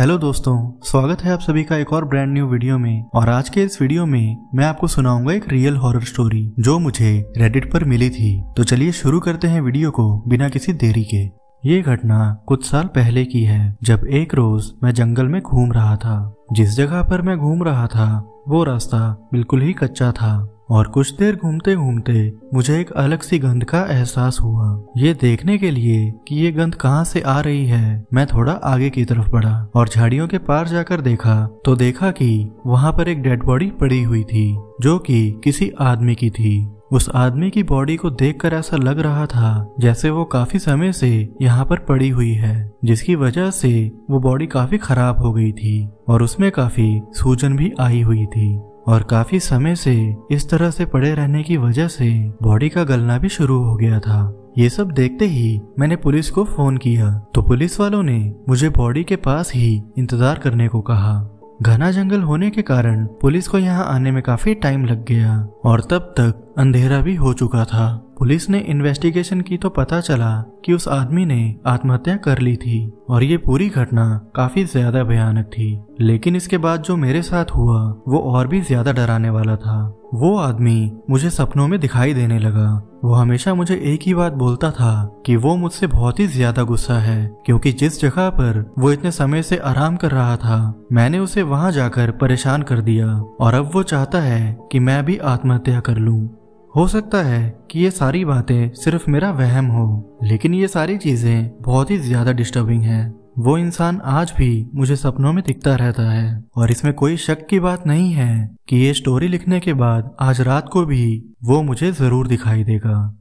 Hello दोस्तों, स्वागत है आप सभी का एक और ब्रांड न्यू वीडियो में। और आज के इस वीडियो में मैं आपको सुनाऊँगा एक रियल हॉरर स्टोरी जो मुझे रेडिट पर मिली थी। तो चलिए शुरू करते हैं वीडियो को बिना किसी देरी के। ये घटना कुछ साल पहले की है, जब एक रोज मैं जंगल में घूम रहा था। जिस जगह पर मैं घूम रहा था, वो रास्ता बिल्कुल ही कच्चा था। और कुछ देर घूमते घूमते मुझे एक अलग सी गंध का एहसास हुआ। ये देखने के लिए कि ये गंध कहाँ से आ रही है, मैं थोड़ा आगे की तरफ़ बढ़ा और झाड़ियों के पार जाकर देखा तो देखा कि वहाँ पर एक डेड बॉडी पड़ी हुई थी, जो कि किसी आदमी की थी। उस आदमी की बॉडी को देखकर ऐसा लग रहा था जैसे वो काफ़ी समय से यहाँ पर पड़ी हुई है, जिसकी वजह से वो बॉडी काफ़ी खराब हो गई थी और उसमें काफ़ी सूजन भी आई हुई थी। और काफ़ी समय से इस तरह से पड़े रहने की वजह से बॉडी का गलना भी शुरू हो गया था। ये सब देखते ही मैंने पुलिस को फ़ोन किया। तो पुलिस वालों ने मुझे बॉडी के पास ही इंतज़ार करने को कहा। घना जंगल होने के कारण पुलिस को यहाँ आने में काफ़ी टाइम लग गया और तब तक अंधेरा भी हो चुका था। पुलिस ने इन्वेस्टिगेशन की तो पता चला कि उस आदमी ने आत्महत्या कर ली थी और ये पूरी घटना काफ़ी ज़्यादा भयानक थी। लेकिन इसके बाद जो मेरे साथ हुआ, वो और भी ज़्यादा डराने वाला था। वो आदमी मुझे सपनों में दिखाई देने लगा। वो हमेशा मुझे एक ही बात बोलता था कि वो मुझसे बहुत ही ज़्यादा गुस्सा है, क्योंकि जिस जगह पर वो इतने समय से आराम कर रहा था, मैंने उसे वहाँ जाकर परेशान कर दिया। और अब वो चाहता है कि मैं भी आत्महत्या कर लूँ। हो सकता है कि ये सारी बातें सिर्फ़ मेरा वहम हो, लेकिन ये सारी चीज़ें बहुत ही ज़्यादा डिस्टर्बिंग है। वो इंसान आज भी मुझे सपनों में दिखता रहता है, और इसमें कोई शक की बात नहीं है कि ये स्टोरी लिखने के बाद आज रात को भी वो मुझे ज़रूर दिखाई देगा।